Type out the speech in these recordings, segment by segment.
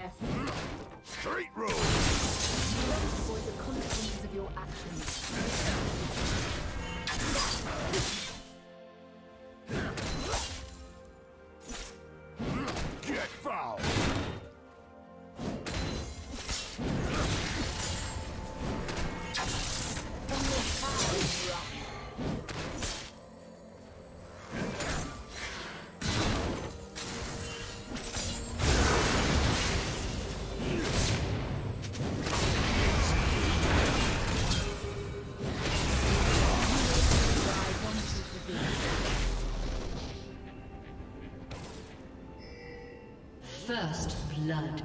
death. Straight road! For the consequences of your actions. blood.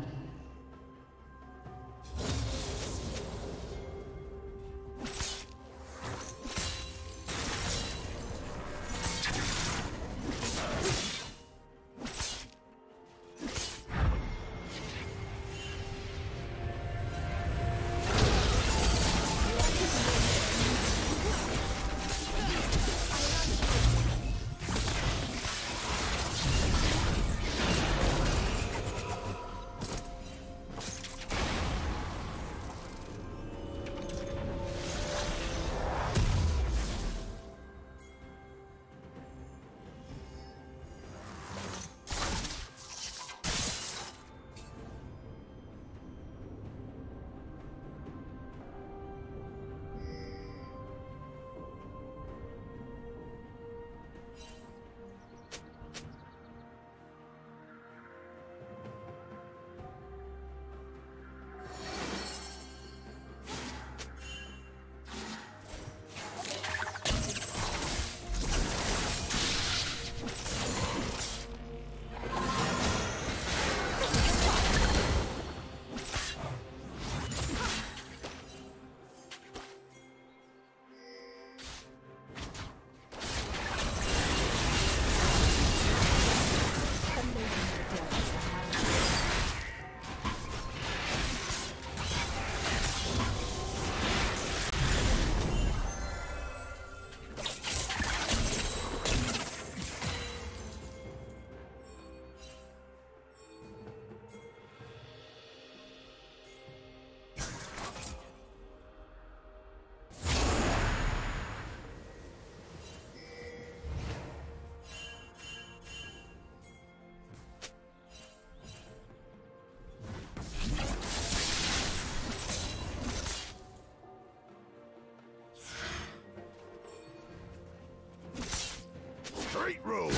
great road!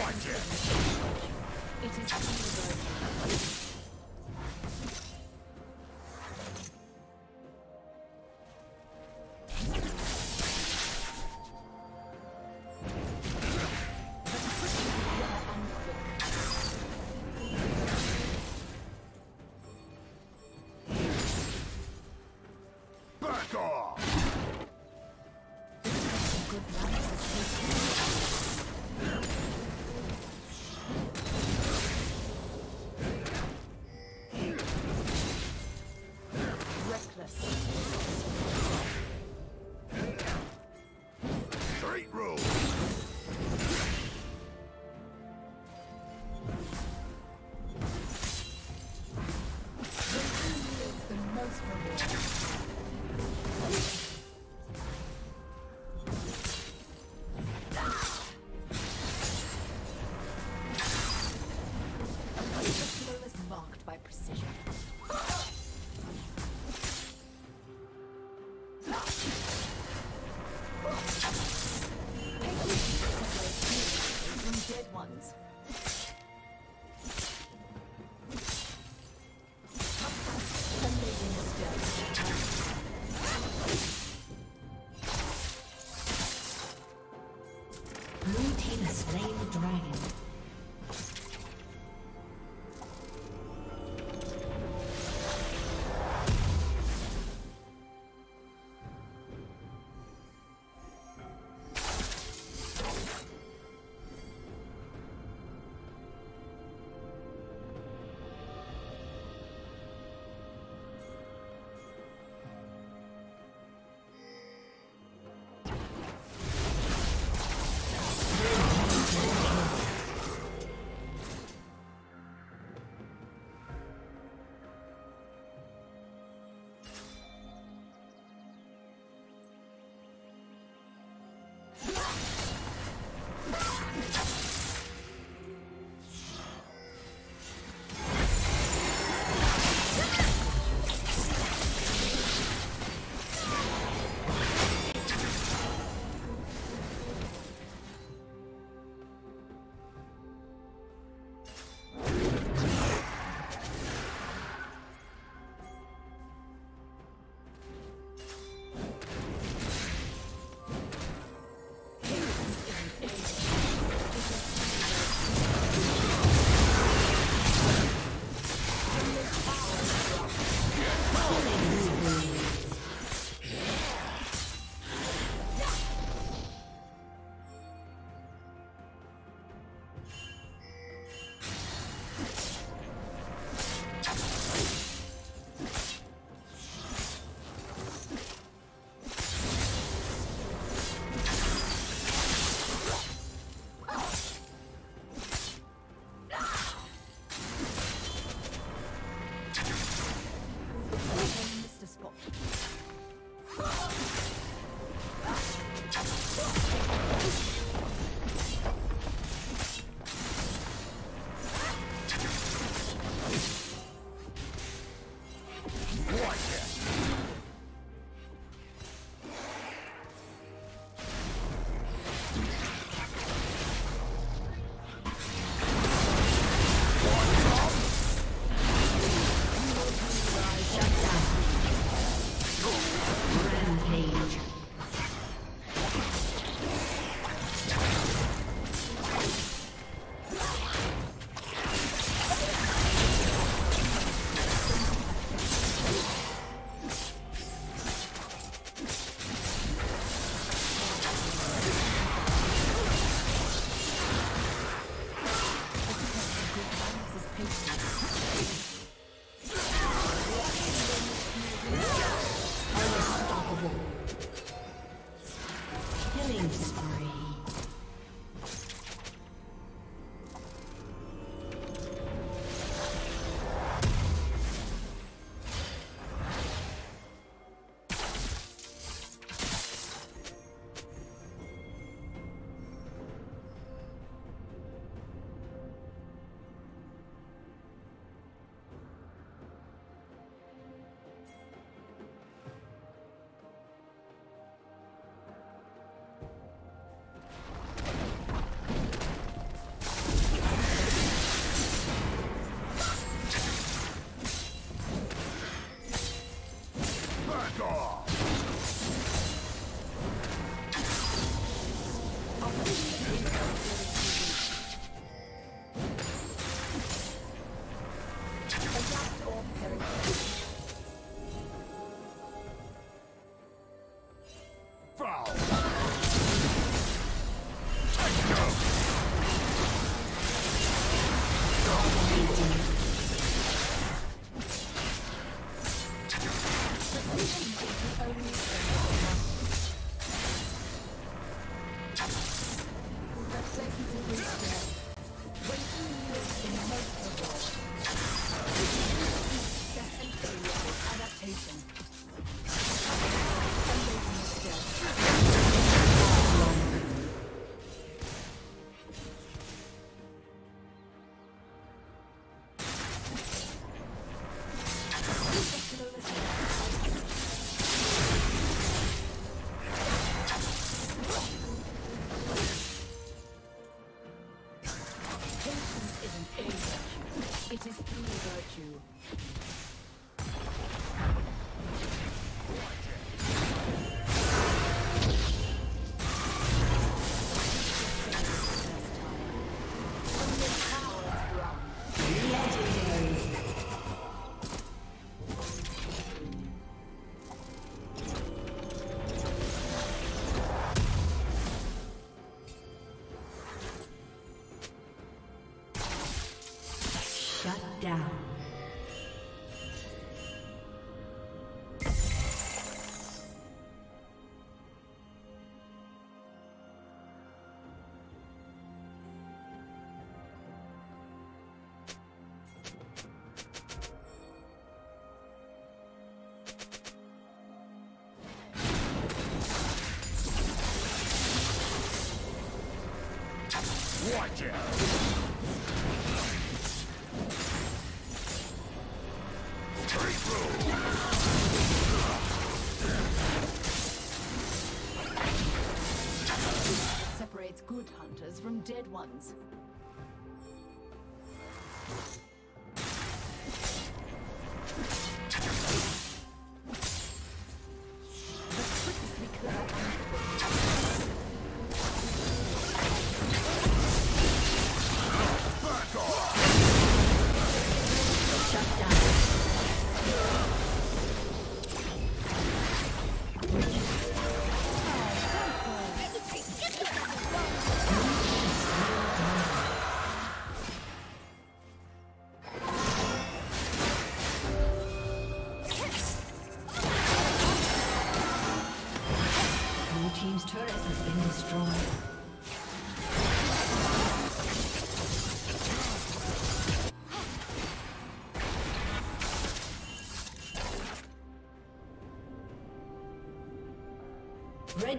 Watch it! Watch out!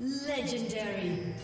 Legendary.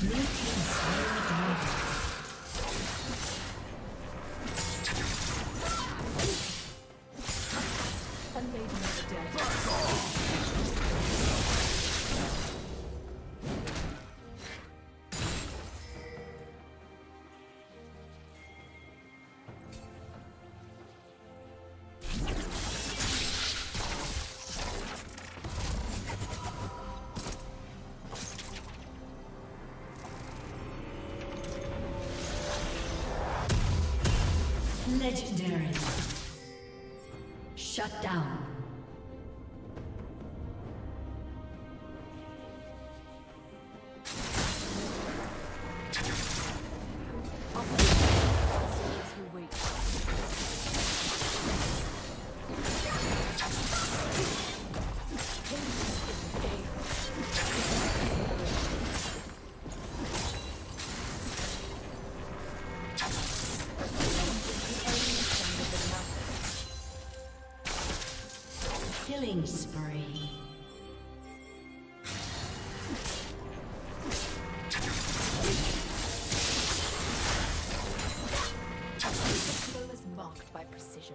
Legendary. Shut down. Marked by precision.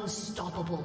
Unstoppable.